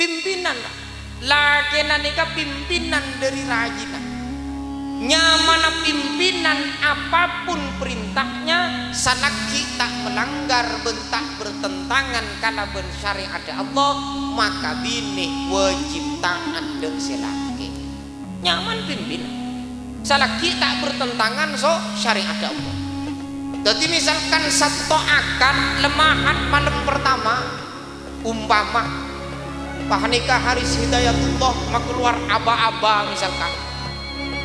pimpinan. Laki nikah pimpinan dari rajina nyaman pimpinan apa pun perintahnya salaki tak melanggar bentak bertentangan karena ben syariat Allah maka bini wajib taat deng silaki nyaman pimpinan. Salaki tak bertentangan so syariat Allah. Jadi misalkan satu akan lemahan malam pertama umpama Pahanika Haris Hidayatullah mak keluar aba-aba misalkan.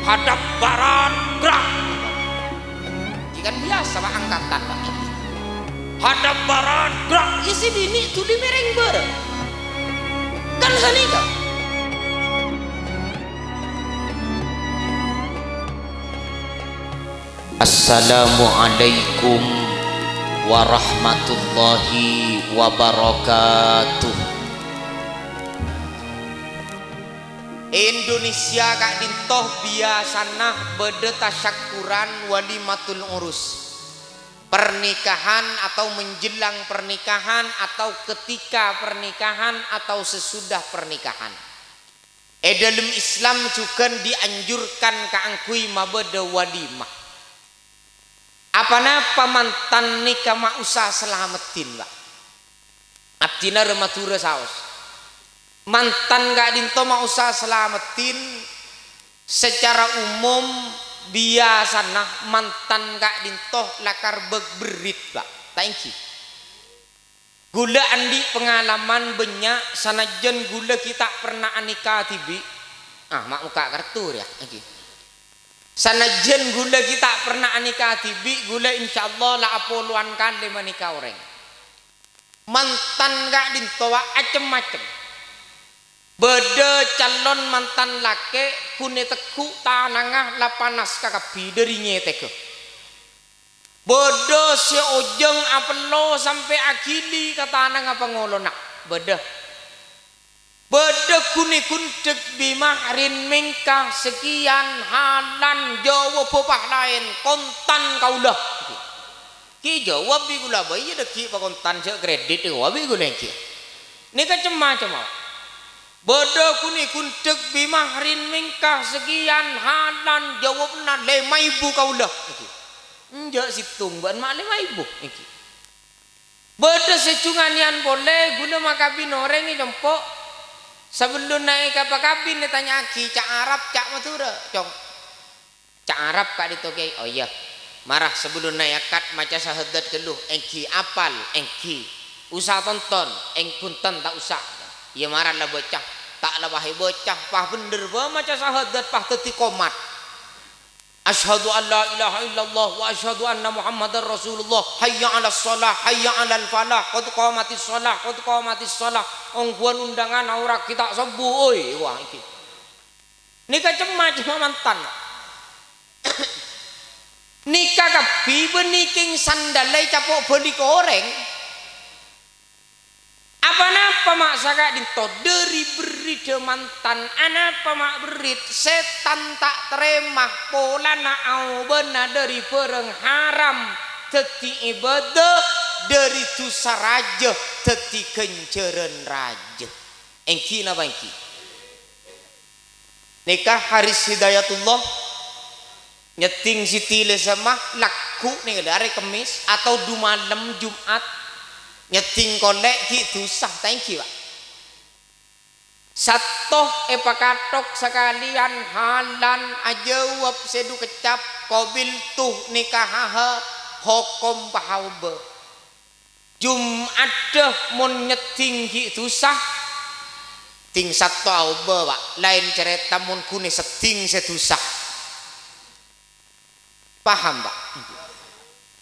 Hadap barat gerak. Jika biasa pak angkatan pak hadap barat gerak. Isi dini tuli mereng ber. Kan sanika Assalamualaikum warahmatullahi wabarakatuh Indonesia kak dintoh biasana bede tasyakuran walimatul urus. Pernikahan atau menjelang pernikahan atau ketika pernikahan atau sesudah pernikahan. E dalam Islam juga dianjurkan keangkui mabede walimah. Apana pamantan nikah mak usah selamatin pak? Abdina rematura saus mantan gak dinto mau usah selamatin. Secara umum biasa nah mantan gak dinto lakar berit pak. Thank you. Gula andi pengalaman banyak sanajan gula kita pernah anika tibi. Ah mak muka kartu ya. Okay. sanajan gula kita pernah anika tibi gula insyaallah lah apoluan kali manika orang. Mantan gak dinto acem-macem Beda calon mantan laki kune teku tanangah la panas kakapi dari nyeteke. Beda si ojeng apelo sampai akili kata nang apa ngolonak. Beda. Beda kune kuntek bimahrin mingkah sekian halan jawa popah lain kontan kaulah. Ki jawab bi gula bayi deki pa kontan se kredit jawab bi gula ki. Ini kan cema-cema. Bodoh kuni kuntek bimahrin mingkah sekian halan jawabna lima ibu kaulah. Enjak situng ban mak lima ibu. Iki. Bodoh secunganian boleh guna maka binoreng ni jempok. Sebelum naik kapal kabin dia tanya aki cak Arab cak Matura. Cong. Cak Arab kak ditoke. Oh iya. Marah sebelum naik akad macam sahadat keluh. Engki apal engki. Usah tonton. Eng tak usah. Ya marah lah bocah tak wahai bocah pah bener ba maca syahadat pah teti komat Ashhadu an la ilaha illallah wa ashhadu anna Muhammadar Rasulullah. Hayya 'ala shalah, hayya 'alal falah. Qad qamatis shalah, qad qamatis shalah. Ong buan undangan aura kita sembuh oi wah iki. Nikah cemah cuma mantan. Nikah kapi beniking sandalai capok beli goreng. Apa napa mak saga dinto dari beri mantan apa mak berit setan tak teremah. Pola na au bena dari pereng haram. Teti ibadah dari tusa raja. Teti kenceren raja. Engki napa engki? Nikah haris hidayatullah. Nyeting siti sama laku nih dari kemis. Atau du malam jumat nyeting kolek gitu sah thank you pak. Satu epakatok sekalian halan aja wap sedu kecap kobil tuh nikah hokom pahaube Jumat deh mon nyeting gitu sah ting satu aube pak. Lain cerita mon kune seting sedusah paham pak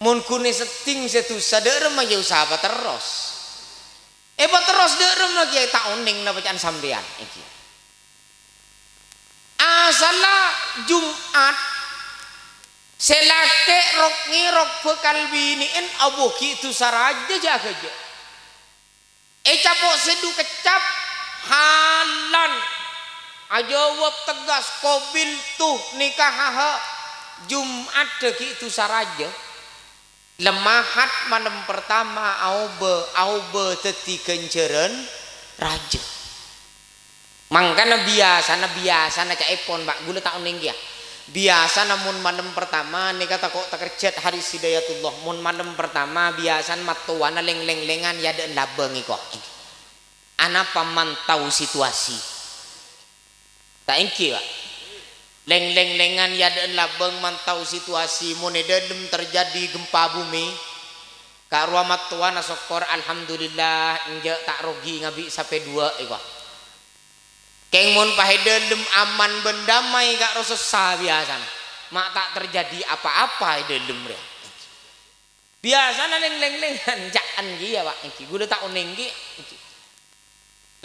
mun kune seting setu saderem aja usaha terus eh terus derem lagi? Tak oning na bacaan sampean? Iki. Asala Jumat selake rok ngirok bekal biniin abuh gitu saraja jaga aja eh capok sedu kecap halan. Aja wap tegas kobil tuh nikah haha Jumat deh itu saraja lemahat malam pertama aube aube teti kenceren raja. Mangkana biasa na biasa na ca epon pak gula tak uning ya. Biasa namun malam pertama nih kata kok tak kerjat hari sidayatullah mun malam pertama biasa matuana leng leng lengan ya dan labeng kok. Anak pamantau situasi. Tak ingki pak leng leng lengan ya dan labeng mantau situasi mun dalam terjadi gempa bumi. Kak ruamat tuana sokor alhamdulillah injak tak rugi ngabi sampai dua iko keng mun pahedem aman bendamai kak rosesa biasa mak tak terjadi apa-apa dalam dia biasa leng leng lengan jangan dia pak? Iki gue tak unenggi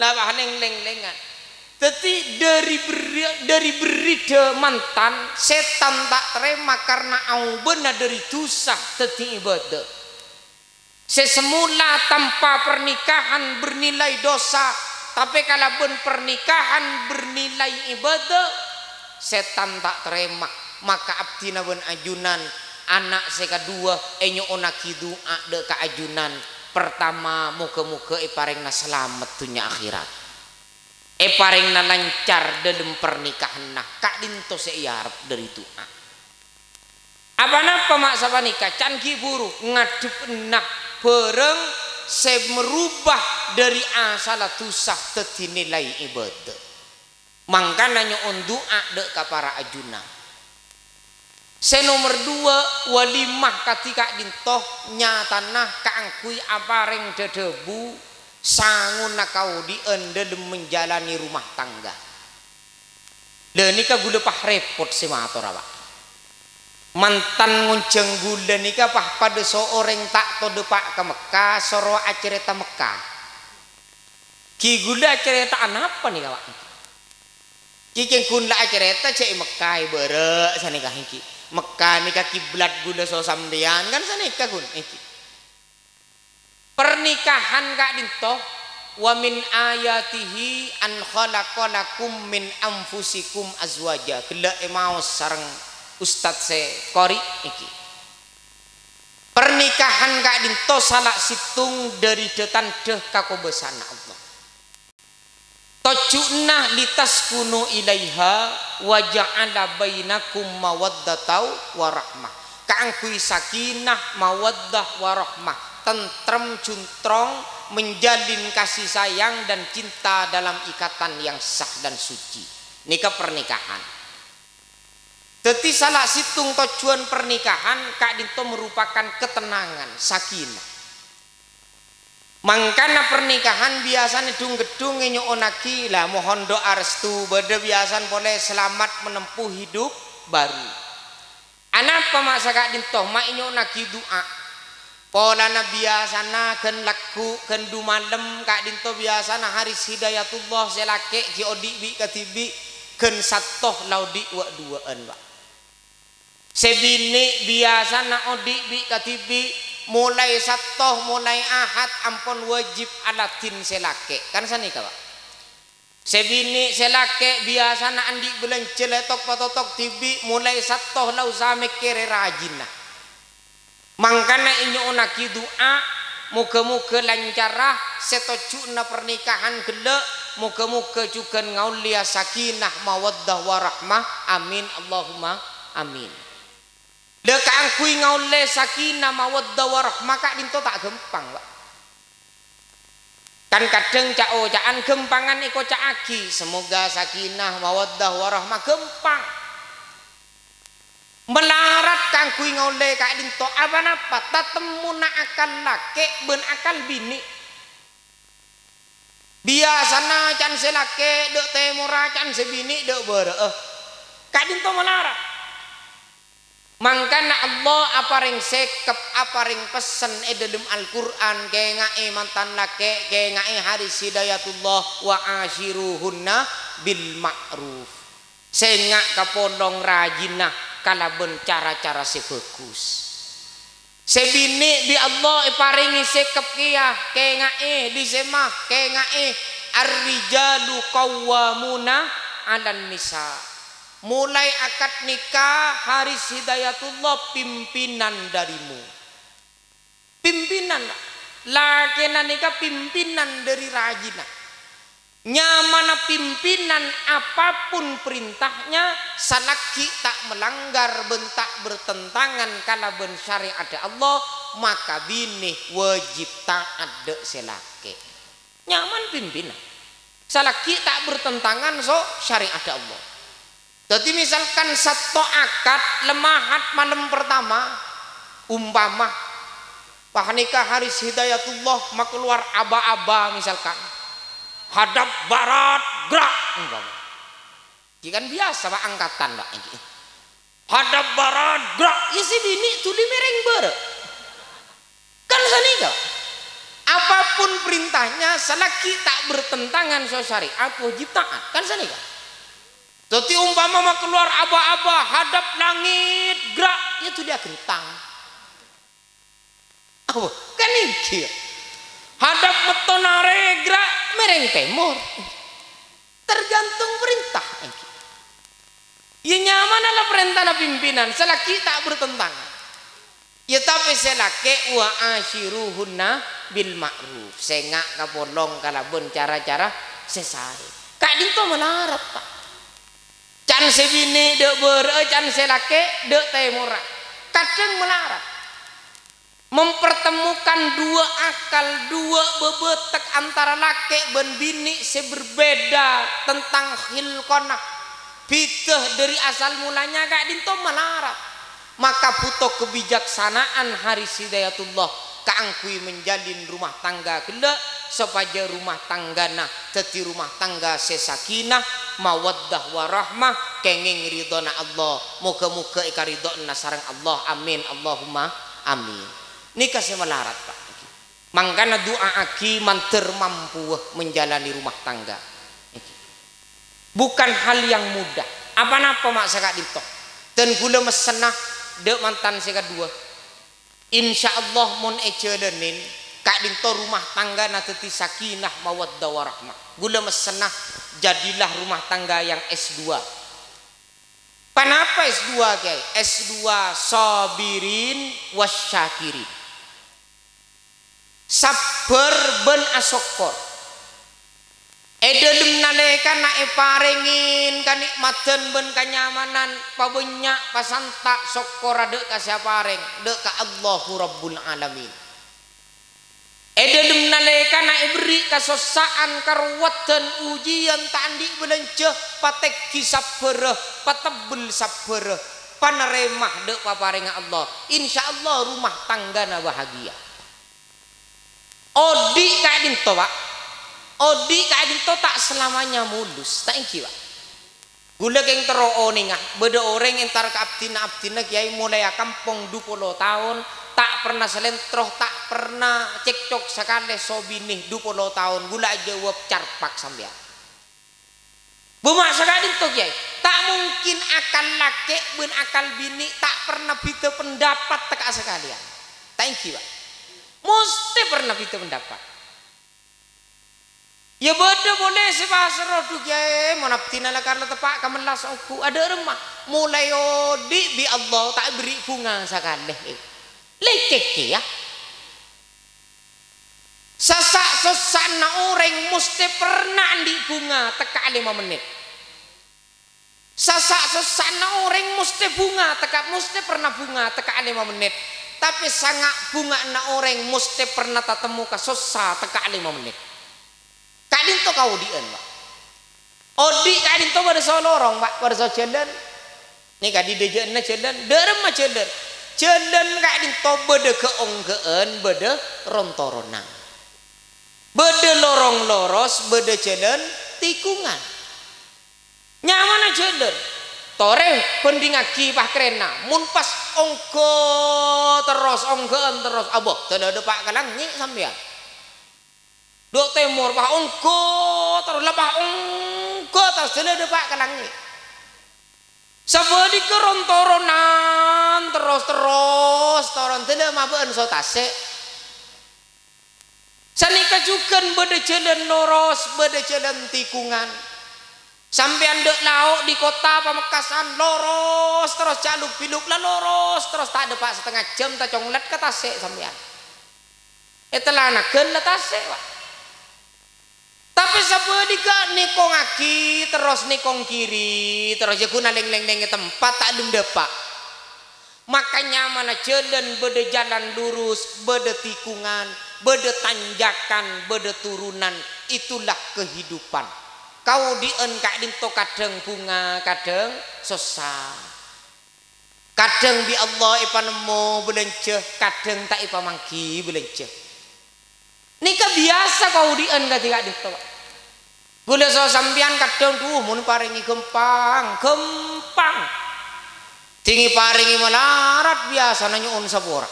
lah bah leng leng lengan tapi dari beri, dari berita mantan setan tak terima karena au benar dari dosa teti ibadah. Sesemula tanpa pernikahan bernilai dosa, tapi kalau pun pernikahan bernilai ibadah, setan tak terima. Maka abdina ben ajunan anak sekadua enyo onakidu de ka ajunan pertama muka-muka ipareng na selamat dunia akhirat e paring na lancar dalam pernikahan nah kak dinto seiyarap dari itu apa napa mak sapa nikah? Can buru ngadep nak pereng se merubah dari asal tusah teti nilai ibadah. Mangkananya on doa de ka para ajuna. Se nomor dua walimah ketika dintoh nyatanah kaangkui apareng dedebu sangun nakau di ende menjalani rumah tangga. Dan nikah gula pah repot si mator apa mantan ngunceng gula nikah pah pada seorang tak to depak ke Mekah soro acerita Mekah. Ki gula acerita apa nih kawak ki keng gula acerita cek Mekah bere sana nikah ki. Mekah nikah kiblat gula so samdian kan sana nikah gun iki pernikahan kak dinto wa min ayatihi an khalaqalakum min anfusikum azwaja. Gela emaus sareng ustad se kori iki. Pernikahan kak dinto salak situng dari detan deh kakobesana Allah. Tojuna litas kuno ilaiha wa ja'ala bainakum mawaddatau wa rahmah. Kaangkui sakinah mawaddah wa rahmah tentrem juntrong menjalin kasih sayang dan cinta dalam ikatan yang sah dan suci. Nikah pernikahan. Teti salah situng tujuan pernikahan Kak Dinto merupakan ketenangan sakinah. Mangkana pernikahan biasanya dung gedung nyo onaki lah mohon doa restu beda biasan boleh selamat menempuh hidup baru. Anak masa Kak Dinto? Mak inyo onaki doa Polana biasana ken laku ken du malam kak dinto biasana haris hidayatullah selake ki odi bi katibi ken satoh laudi wa duaan pak sebini biasana odi bi katibi mulai satoh mulai ahad ampun wajib alatin selake kan sani pak sebini selake biasana andi bulan celetok patotok tibi mulai satoh lau same kere rajinah mangkana inyo unaki doa muka-muka lancarah na pernikahan gele muka-muka juga ngaulia sakinah mawaddah warahmah amin Allahumma amin. Deka angkui ngaulia sakinah mawaddah warahmah kak dinto tak gempang pak. Kan kadang cak ojaan gempangan iko cak aki. Semoga sakinah mawaddah warahmah gempang. Melarat kang kui ngole kak dinto apa napa? Tatemu na akal lake ben akal bini. Biasana can selake dek temura can sebini dek bere eh kak dinto melarat Mangkana Allah apa ring sekep apa ring pesen e dalam Al-Qur'an ke ngai mantan lake ke ngai hadis hidayatullah wa ashiruhunna bil ma'ruf. Sengak kapondong rajinah kalaben cara-cara si bagus. Sebini di Allah iparingi sekep kia ke ngae di semah ke ngae ar-rijalu qawwamuna 'alan nisa. Mulai akad nikah haris hidayatullah pimpinan darimu. Pimpinan lakena nikah pimpinan dari rajina nyamana pimpinan apa pun perintahnya salaki tak melanggar bentak bertentangan kala ben syariat Allah maka bini wajib taat de selake. Nyaman pimpinan. Salaki tak bertentangan so syariat Allah. Jadi misalkan satu akad lemahat malam pertama umpama Pahnika Haris Hidayatullah mak keluar aba-aba misalkan hadap barat gerak. Umpama kan biasa pak angkatan pak hadap barat gerak. Isi ya bini tuli mereng ber kan sanika apa pun perintahnya selagi tak bertentangan so syariat wajib taat? Kan sanika jadi umpama mau keluar aba-aba hadap langit gerak itu dia kentang. Oh, kan ini hadap metonare gerak mereng timur. Tergantung perintah. Ya nyaman adalah perintah pimpinan selagi tak bertentangan. Ya tapi selaki wa ashiruhunna bil ma'ruf. Sengak kapolong kalabun cara-cara sesai. Kak dinto melarat pak can sebini dek bere can selake dek temura kadang mempertemukan dua akal dua bebetek antara laki dan bini seberbeda tentang hilkona piteh dari asal mulanya gak dinto melarat. Maka butuh kebijaksanaan hari sidayatullah. Kaangkui menjalin rumah tangga gelak supaya rumah tangga nah teti rumah tangga sesakinah mawaddah warahmah kenging ridona Allah. Muka-muka ika ridona sarang Allah. Amin. Allahumma amin ini kasih melarat pak. Mangkana doa aki manter mampu menjalani rumah tangga. Bukan hal yang mudah. Apa-apa mak sakak ditok. Dan gula mesenah dek mantan sekat dua insya Allah mun ecedenin kak dinto rumah tangga nateti sakinah mawaddah warahmah gula mesenah jadilah rumah tangga yang S2 kenapa S2 guys S2 sabirin wasyakirin sabar ben asokor. Edelem naleka na eparengin kanikmatan ben kanyamanan pabenyak pasantak sokor adek ka siapareng dek ka Allahu Rabbul Alamin. Edadem naleka na iberi kasosaan karwatan ujian tandi belanja patek kisap bereh patebel sabere paneremah dek paparenga Allah. Insya Allah rumah tangga na bahagia odi kadin to pak. Odi kadin to tak selamanya mulus. Thank you pak. Gula keng tero oningah beda orang entar ke abdina abdina kiai mulai kampung 20 tahun. Tak pernah selentroh tak pernah cekcok sekali sobinih 20 tahun. Gula jawab carpak sambil Bumak sekali tuh ya tak mungkin akan laki ben akal bini tak pernah bisa pendapat tak sekalian. Thank you pak mesti pernah bisa pendapat. Ya beda boleh sebahasa rodu ya monaptina lah karena tepak kamelas aku ada remah mulai odi bi Allah tak beri bunga sekali lekeke ya. Sesak sesak na orang mesti pernah di bunga teka lima menit. Sesak sesak na orang mesti bunga teka mesti pernah bunga teka lima menit tapi sangat bunga na orang mesti pernah tatemu ke sosa teka lima menit. Kadin to kau dien pak. Odi kadin to pada solorong pak pada so jalan ini kadi dejen na jalan derem ma jalan jalan kak dinto bede keonggean bede rontorona bede lorong loros bede jalan tikungan. Nyaman jalan tore pendingaki pah kerena mun pas ongko terus onggean terus. Aboh tidak ada pak kalang nyik sampean. Dok temur pah ongko terus. Lepah ongko terus. Tidak ada pak kalang nyik. Sabadi kerontoronan terus terus toron tidak mabuan so tasik. Sanika juga beda jalan noros, beda jalan tikungan. Sampai anda lauk di kota Pamekasan loros terus jaluk piluk lah loros terus tak ada pak setengah jam tak conglet ke tasik sampean. Itulah anak gen tasik pak. tapi sabedika nikong aki terus nikong kiri terus ya kuna leng leng leng tempat tak lung depak makanya mana jalan beda jalan lurus beda tikungan beda tanjakan beda turunan itulah kehidupan kau dien kak dinto kadang bunga kadang susah. Kadang bi Allah ipa nemo belenceh kadang tak ipa mangki belenceh Nika biasa kau dien ketika dinto Gula so sampian kadang tuh mun paringi gempang gempang. Tinggi paringi melarat biasa nanya on sapora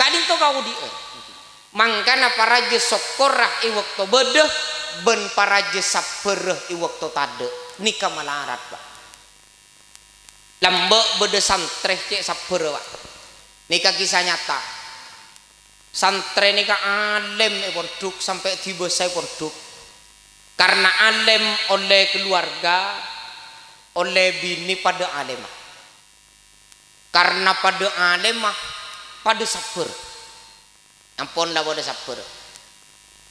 kadin to kau dien. Mangkana paraje sokorah i waktu bedeh ben paraje sapereh i waktu tade. Nika melarat pak. Lambek bede santreh cek sapereh pak. Nika kisah nyata. Santre nika alem e ponduk sampai tiba saya ponduk karena alem oleh keluarga oleh bini pada alemah. Karena pada alemah pada sabar ampun lah pada sabar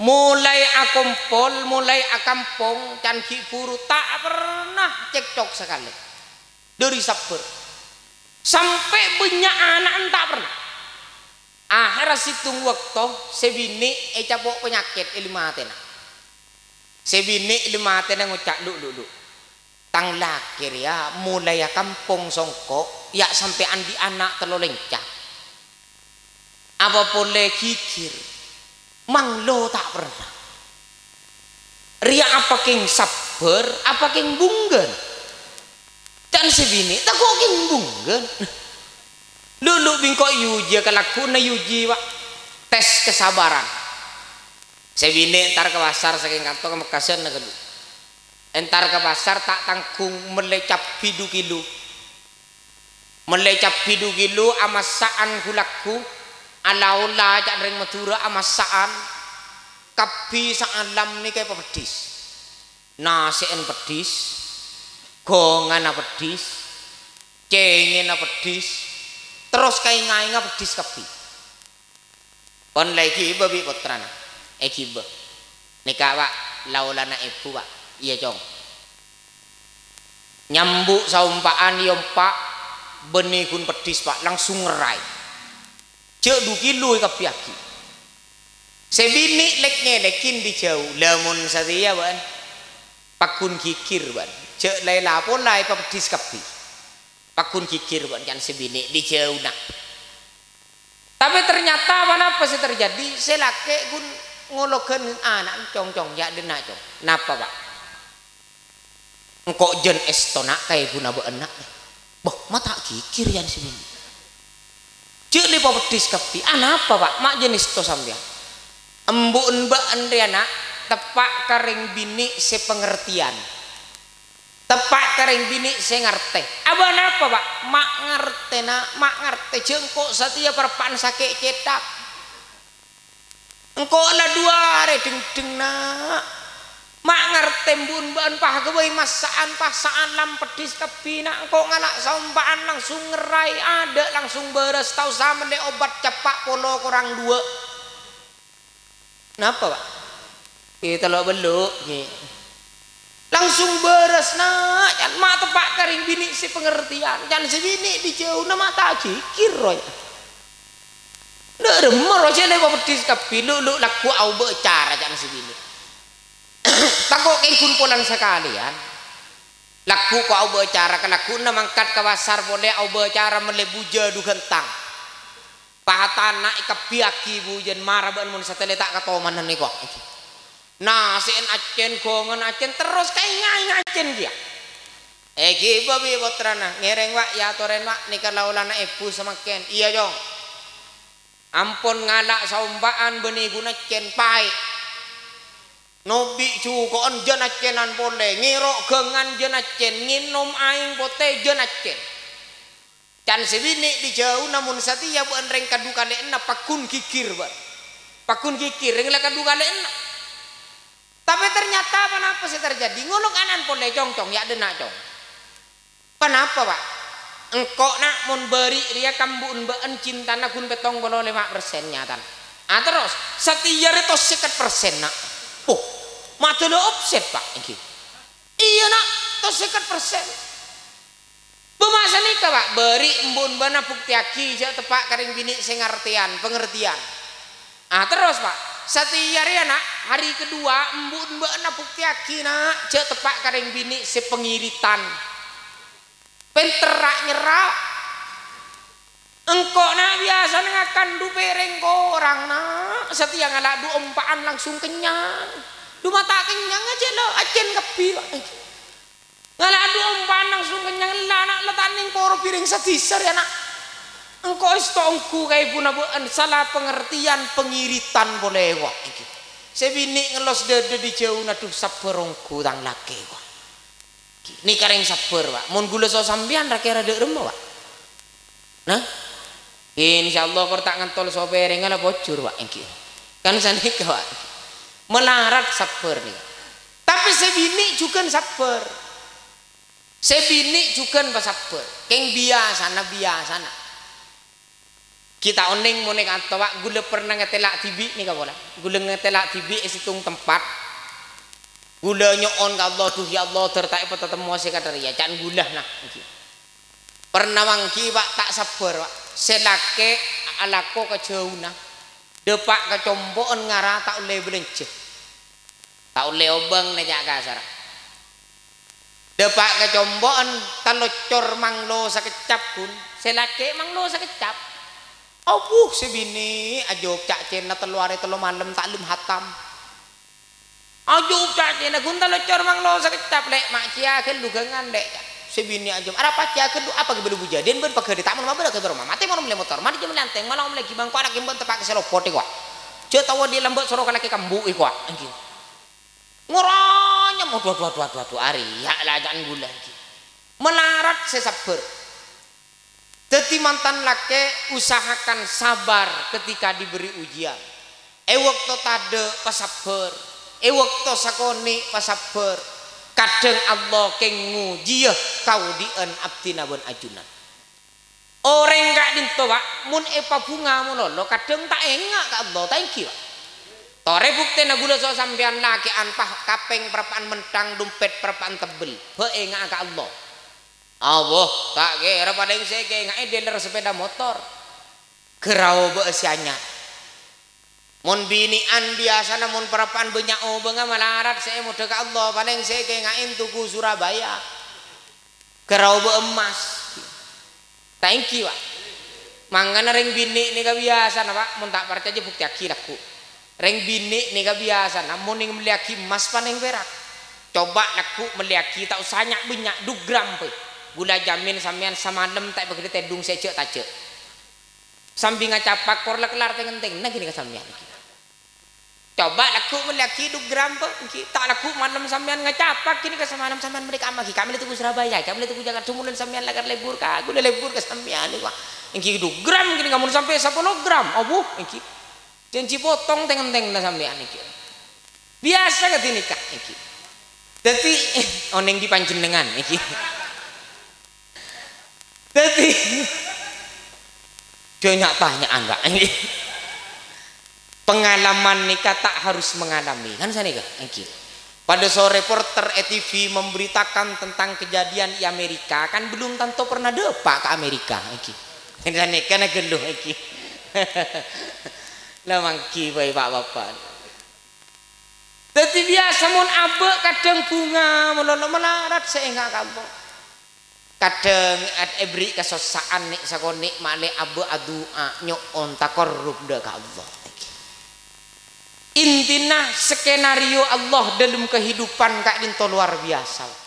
mulai akompol mulai akampong dan kipuru tak pernah cekcok sekali. Dari sabar sampai banyak anak tak pernah. Akhirnya situng waktu sebini eh capok penyakit ilmu atena sebini ilmu atena ngucak lu lu lu tang lakir ya mulai ya kampung songkok ya sampai andi anak terlolencah apa boleh kikir mang lo tak pernah. Ria apa king sabar apa king bunggen? Dan sebini tak kok king bunggen? Lulu bingkok yuji kalaku na yuji pak. Tes kesabaran. Sebini ntar ke pasar saking kantong mekasian na entar ke pasar tak tangkung melecap pidu kilu. Melecap pidu kilu amasaan kulakku alaula jak ring madura amasaan. Kapi saalam ni kaya pedis? Nasien pedis. Gongan pedis? Cengin pedis? Terus kaya ngai pedis kapi kon lagi babi putrana. Eki ba nikah pak laulana ibu pak iya cong nyambuk saumpaan yom pak benih kun pedis pak. Langsung ngerai cek duki lui kapiaki sebini leknya lekin di jauh. Lamun satia ban pakun kikir ban cek lai lapon lai pa pedis kapi pakun kikir ban kan sebini di jauh nak. Tapi ternyata apa apa sih terjadi? Selake kun ngolokan anak cong cong ya dena cong. Napa pak? Engkau jen estona kayak guna bu enak. Boh mata kikir yang sini cek li pedis kapi anak apa pak? Mak jenis to sambil embu mbak andriana tepak kering bini sepengertian tepak kering bini saya ngerti. Apa apa pak? Mak ngerti nak. Mak ngerti jengkok setia perpan sakit cetak. Engkau lah dua hari deng deng nak mak ngerti bun ban pah gawai masaan pasaan lam pedis kebina engkau ngalak sombaan langsung ngerai ada langsung beres. Tahu sama deh obat cepak polo kurang dua. Kenapa pak? Kita lo beluk langsung beres nak. Kan mak tepak kering bini si pengertian. Kan si bini di jauh nama tak kikir roy. Ndak remor aja le pedis kapi lu laku au cara jangan si bini takut keng kumpulan sekalian. Laku ko au cara kan laku na mangkat ke pasar boleh au cara melebuja du gentang. Pahatana ikapiaki bujen marah ban mun satele tak katoman ni kok. Nah sen acen gongen acen terus kayak ngai ngacen dia. Eki babi putrana ngereng wak ya toren wak nikah laulana ibu semakin. Iya jong. Ampun ngalak saumbaan benih guna cen pai nobi cenan pole ngirok gengan jana cen nginum aing pote jana cen can sebini di jauh namun satia buan reng kadu kale ena pakun kikir ban pakun kikir reng kadu kale ena tapi ternyata apa sih terjadi? Ngulung anan pole cong cong ya dena cong kenapa pak? Engkau nak mun beri dia kambun been cinta nak kun petong bolo lima persen nyata. Ah terus setia itu sekat persen nak telo offset pak iki. Iya nak. To sekat persen. Bemasa nikah pak beri embun bana bukti aki jak tepak karing bini sing ngertian pengertian. Ah terus pak. Satu hari anak hari kedua embun bana bukti aki nak. Jak tepak karing bini sepengiritan. Penterak nyerap engkau nak biasa ngakan du pereng orang nak. Setia ngalak du empaan langsung kenyang du mata kenyang aja lo acen kepi Ngala adu umpan langsung kenyang anak letaning poro piring sedisar ya nak. Engkau isto engku kaya puna buan salah pengertian pengiritan boleh wak iki. Sebini ngelos dede di jauh nadu saperongku tang laki wak. Ini kareng saper wak. Mun gula so sambian rakira dek remah wak. Nah, insya Allah kau tak ngentol so pereng ngala bocor iki. Kan sanika wak. Melarat saper nih. Tapi sebini juga saper. Sebini juga pasaper. Keng biasa na biasa na. Kita oning monek atau gula pernah ngetelak tibi nih kau bola. Gula ngetelak tibi esitung tempat. Gula nyon ka Allah tuh ya Allah tertai pada temu si kadar ya jangan gula nah. Pernah wangki pak tak sabar pak. Selake alako kejauh nah. Depak kecompoan ngarah tak oleh belenceh. Tak oleh obeng nejak kasar. Depak kecomboan talocor manglo sakecap pun selake manglo sakecap. Oh sebini ajo cak cena telu hari telu malam taklum hatam. Ajo cak cena kun talocor manglo sakecap lek mak cia ke lugangan lek sebini apa cia kedu apa ke belu bujadin ber pakai di taman mabel ke berumah mati mau mulai motor mati jam lanteng malah mulai gibang kau anak gimbang tepak selopot ikwa cia tahu dia lembut sorok laki kambu ikwa ngoranya mau dua dua dua dua dua hari ya lah jangan gula lagi. Melarat sesabar jadi mantan laki usahakan sabar ketika diberi ujian. Eh waktu tade pasabar eh waktu sakoni pasabar kadang Allah kengu jia kau dien abdina bon ajunan. Orang gak dinto pak mun epa bunga mun lo kadang tak enggak ka Allah. Thank you Tore bukti na gula so sampean laki antah kapeng perapaan mentang dompet perapaan tebel. He nga ka Allah. Allah tak kira pada yang saya kayak ngai dealer sepeda motor. Kerau. Mon binian biasa namun perapaan banyak benga malarat saya mau dekat Allah pada yang saya kayak ngai tuku Surabaya. Kerau emas. Thank you pak. Mangana ring bini ini biasa na pak. Mun tak percaya bukti akhiratku reng bini nih biasa. Namun yang meliaki emas paneng berak coba laku meliaki tak usahnya banyak du gram pe. Gula jamin sampean samalem tak begitu tedung secek tace sambil ngacapak kor kelar tengen teng. Nah gini ke sampean. Coba laku meliaki du gram pe. Tak laku malam sampean ngacapak kini ke semalam sampean mereka amagi kami itu Surabaya. Kami itu Jakarta. Sumulan sampean lagar lebur. Ka gula lebur ke sampean ini wah ingki du gram kini kamu sampai 10 gram? Oh bu janji potong teng-teng sampean iki. Biasa ke nikah iki. Dadi oneng di panjenengan iki. Dadi dia tanyaan pak ini pengalaman nikah tak harus mengalami. Kan saya nikah iki. Pada sore reporter ETV memberitakan tentang kejadian di Amerika. Kan belum tentu pernah depak ke Amerika. Iki. Ini nikah geluh iki lah mangki bae pak bapak Dadi biasa mun abe kadang bunga melono melarat seenggak kampung. Kadang at ebri kesosaan nik sakoni male abe adua nyok on takorrub de ka Allah. Intina skenario Allah dalam kehidupan kak dinto luar biasa.